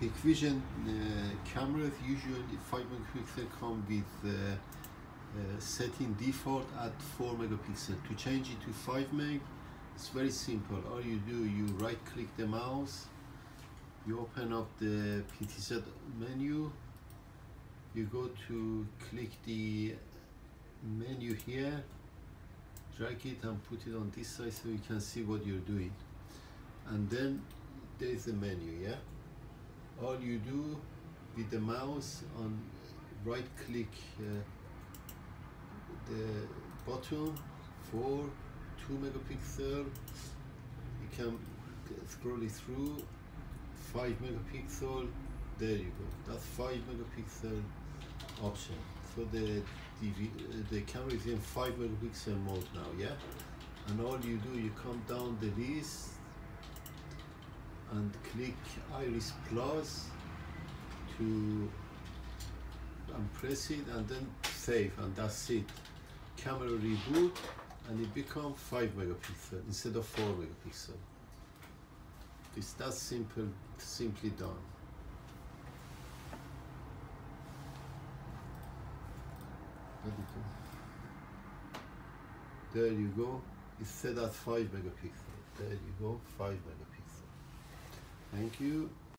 Hikvision uh, cameras usually 5 megapixel come with uh, uh, setting default at 4 megapixel. To change it to 5 meg, it's very simple. All you do, you right click the mouse, you open up the PTZ menu, you go to click the menu here, drag it and put it on this side so you can see what you're doing. And then there's the menu, yeah? All you do with the mouse on right click uh, the button for 2 megapixel you can scroll it through 5 megapixel there you go. That's 5 megapixel option. So the DV, the camera is in 5 megapixel mode now yeah? And all you do you come down the list and click iris plus to and press it and then save and that's it. Camera reboot and it becomes 5 megapixel instead of 4 megapixel. It's that simple simply done. There you go. It's set at 5 megapixel. There you go. 5 megapixel thank you